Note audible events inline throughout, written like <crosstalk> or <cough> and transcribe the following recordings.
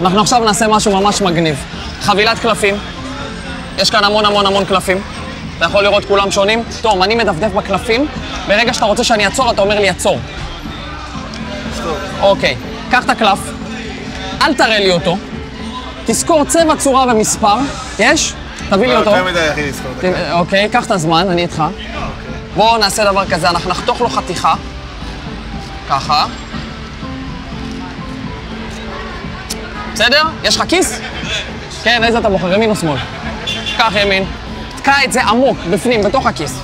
אנחנו עכשיו נעשה משהו ממש מגניב. חבילת קלפים. יש כאן המון המון המון קלפים. אתה יכול לראות כולם שונים. תום, אני מדפדף בקלפים. ברגע שאתה רוצה שאני אעצור, אתה אומר לי עצור. אוקיי. קח את הקלף, אל תראה לי אותו. תזכור צבע, צורה ומספר. יש? תביא לי אותו. יותר מדי אחי לזכור את הקלף. אוקיי, קח את הזמן, אני איתך. בואו נעשה דבר כזה, אנחנו נחתוך לו חתיכה. ככה. בסדר? יש לך כיס? כן, איזה אתה בוחר, ימין או שמאל? קח ימין. תקע את זה עמוק, בפנים, בתוך הכיס.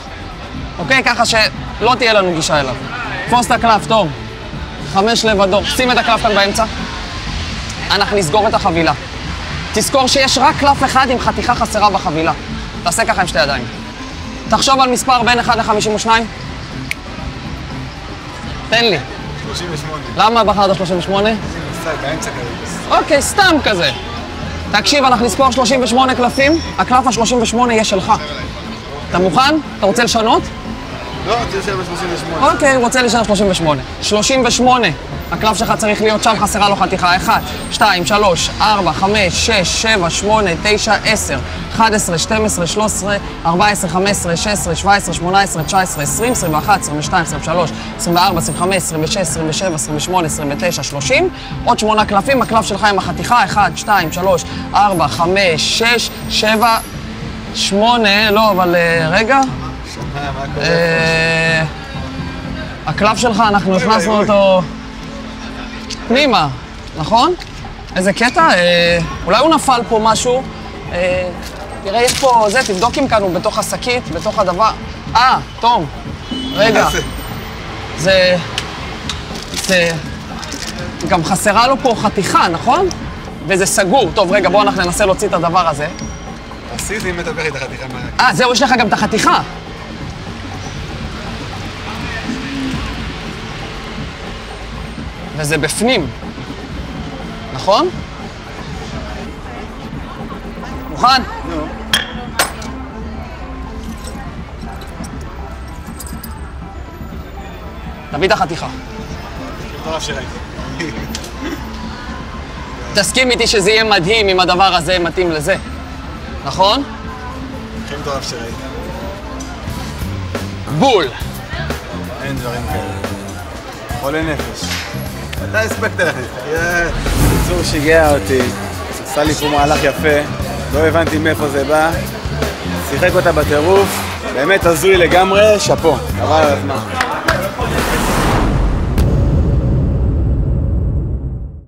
אוקיי? ככה שלא תהיה לנו גישה אליו. תפוס את הקלף, טוב. חמש לבדו. שים את הקלף כאן באמצע. אנחנו נסגור את החבילה. תזכור שיש רק קלף אחד עם חתיכה חסרה בחבילה. תעשה ככה עם שתי ידיים. תחשוב על מספר בין 1 ל-52. תן לי. 38. למה בחרת 38? באמצע כזה. אוקיי, סתם כזה. תקשיב, אנחנו נספור 38 קלפים, הקלף ה-38 יהיה שלך. אתה מוכן? אתה רוצה לשנות? לא, זה יושב ב-38. אוקיי, רוצה להישאר 38. 38, הקלף שלך צריך להיות שם, חסרה לו חתיכה. 1, 2, 3, 4, 5, 6, 7, 8, 9, 10, 11, 12, 13, 14, 15, 16, 17, 18, 19, 20, 21, 22, 23, 24, 25, 26, 27, 28, 29, 30. עוד שמונה קלפים, הקלף שלך עם החתיכה. 1, 2, 3, 4, 5, 6, 7, 8, לא, אבל אה, רגע. אה, הקלף שלך, אנחנו הכנסנו. אותו פנימה, נכון? איזה קטע? אה, אולי הוא נפל פה משהו. אה, תראה, יש פה זה, תבדוק אם כאן הוא בתוך השקית, בתוך הדבר. אה, תום, רגע. זה? זה... גם חסרה לו פה חתיכה, נכון? וזה סגור. טוב, רגע, בואו אנחנו ננסה להוציא את הדבר הזה. עשי זה אם אתה לוקח את החתיכה. אה, זהו, יש לך גם את החתיכה. וזה בפנים, נכון? מוכן? נו. תביא את החתיכה. <laughs> תסכים איתי שזה יהיה מדהים אם הדבר הזה מתאים לזה, נכון? הכי מטורף שראיתי. בול. אין דברים כאלה. חולה נפש. אתה הספקת לך. צור שיגע אותי, עשה לי פה מהלך יפה, לא הבנתי מאיפה זה בא, שיחק אותה בטירוף, באמת הזוי לגמרי, שאפו, חבל על הזמן.